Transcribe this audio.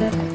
嗯。